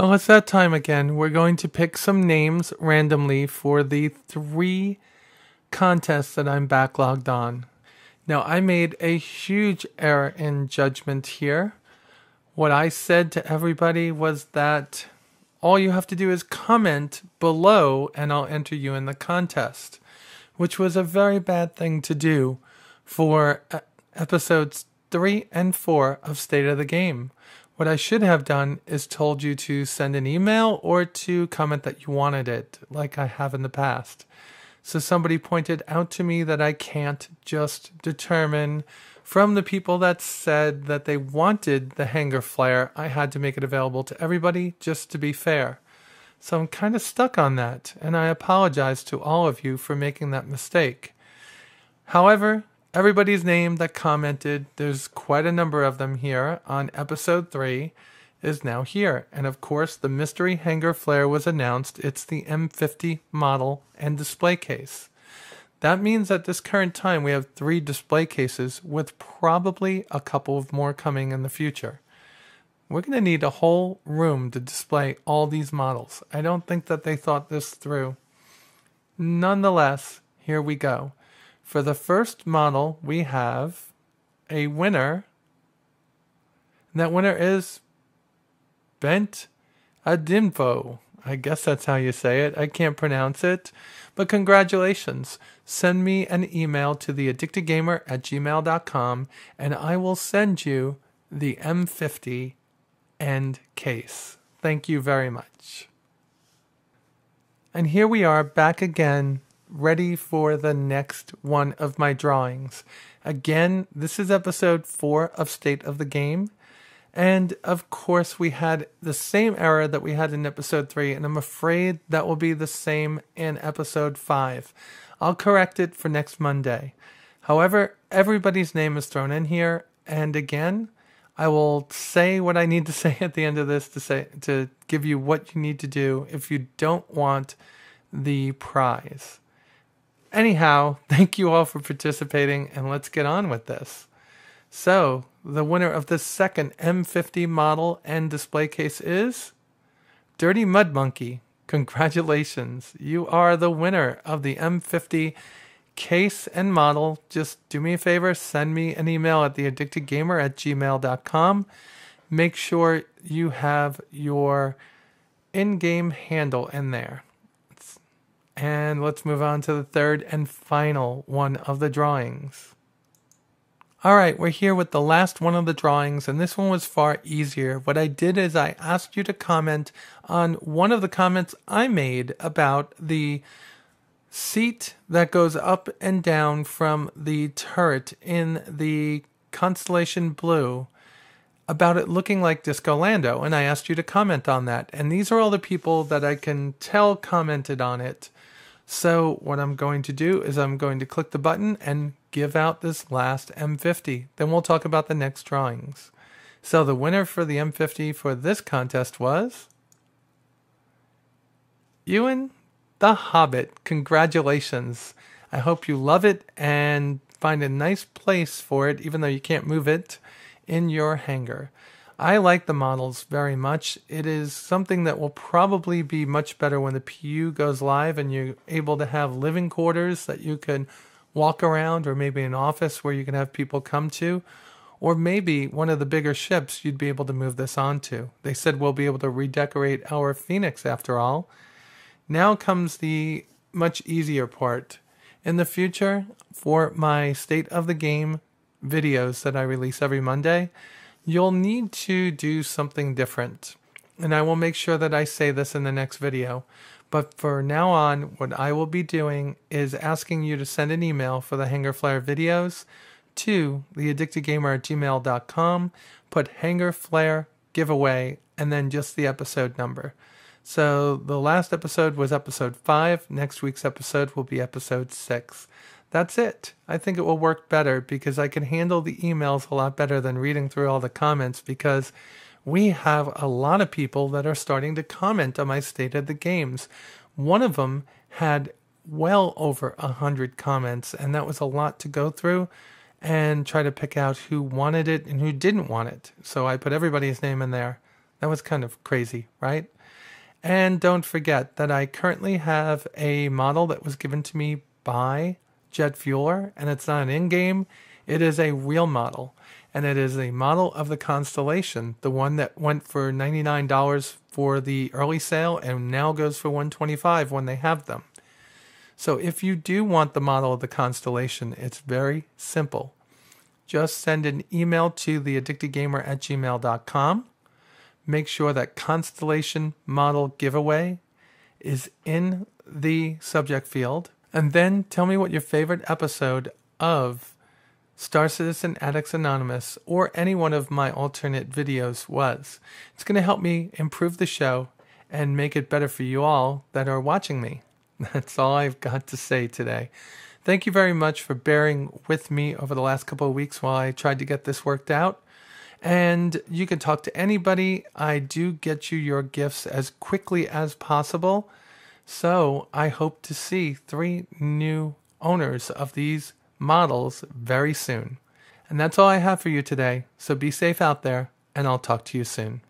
Well, it's that time again. We're going to pick some names randomly for the three contests that I'm backlogged on. Now, I made a huge error in judgment here. What I said to everybody was that all you have to do is comment below and I'll enter you in the contest, which was a very bad thing to do for uh, episodes three and four of State of the Game. What I should have done is told you to send an email or to comment that you wanted it, like I have in the past. So somebody pointed out to me that I can't just determine from the people that said that they wanted the hangar flair, I had to make it available to everybody just to be fair. So I'm kind of stuck on that, and I apologize to all of you for making that mistake. However, everybody's name that commented, there's quite a number of them here on episode 3, is now here. And of course, the mystery hangar flair was announced. It's the M50 model and display case. That means at this current time, we have three display cases with probably a couple of more coming in the future. We're going to need a whole room to display all these models. I don't think that they thought this through. Nonetheless, here we go. For the first model, we have a winner. And that winner is Bent Adinfo. I guess that's how you say it. I can't pronounce it. But congratulations. Send me an email to theaddictedgamer at gmail.com and I will send you the M50 end case. Thank you very much. And here we are back again, ready for the next one of my drawings. Again, this is episode four of State of the Game. And of course, we had the same error that we had in episode three, and I'm afraid that will be the same in episode five. I'll correct it for next Monday. However, everybody's name is thrown in here, and again, I will say what I need to say at the end of this to say to give you what you need to do if you don't want the prize. Anyhow, thank you all for participating, and let's get on with this. So, the winner of the second M50 model and display case is Dirty Mud Monkey. Congratulations. You are the winner of the M50 case and model. Just do me a favor, send me an email at theaddictedgamer at gmail.com. Make sure you have your in game handle in there. And let's move on to the third and final one of the drawings. All right, we're here with the last one of the drawings, and this one was far easier. What I did is I asked you to comment on one of the comments I made about the seat that goes up and down from the turret in the Constellation Blue about it looking like Disco Lando, and I asked you to comment on that. And these are all the people that I can tell commented on it. So what I'm going to do is I'm going to click the button and give out this last M50. Then we'll talk about the next drawings. So the winner for the M50 for this contest was Ewan the Hobbit. Congratulations. I hope you love it and find a nice place for it, even though you can't move it, in your hangar. I like the models very much. It is something that will probably be much better when the PU goes live and you're able to have living quarters that you can walk around, or maybe an office where you can have people come to, or maybe one of the bigger ships you'd be able to move this onto. They said we'll be able to redecorate our Phoenix after all. Now comes the much easier part. In the future, for my state of the game videos that I release every Monday, you'll need to do something different. And I will make sure that I say this in the next video. But for now on, what I will be doing is asking you to send an email for the Hangar Flair videos to theaddictedgamer at gmail.com, put Hangar Flair giveaway, and then just the episode number. So the last episode was episode 5. Next week's episode will be episode 6 that's it. I think it will work better because I can handle the emails a lot better than reading through all the comments because we have a lot of people that are starting to comment on my state of the games. One of them had well over a hundred comments, and that was a lot to go through and try to pick out who wanted it and who didn't want it. So I put everybody's name in there. That was kind of crazy, right? And don't forget that I currently have a model that was given to me by Jet Fueler, and it's not an in game, it is a real model. And it is a model of the Constellation, the one that went for $99 for the early sale and now goes for 125 when they have them. So if you do want the model of the Constellation, it's very simple. Just send an email to theaddictedgamer at gmail.com. Make sure that Constellation Model Giveaway is in the subject field. And then tell me what your favorite episode of Star Citizen Addicts Anonymous or any one of my alternate videos was. It's going to help me improve the show and make it better for you all that are watching me. That's all I've got to say today. Thank you very much for bearing with me over the last couple of weeks while I tried to get this worked out. And you can talk to anybody. I do get you your gifts as quickly as possible. So I hope to see three new owners of these models very soon. And that's all I have for you today. So be safe out there, and I'll talk to you soon.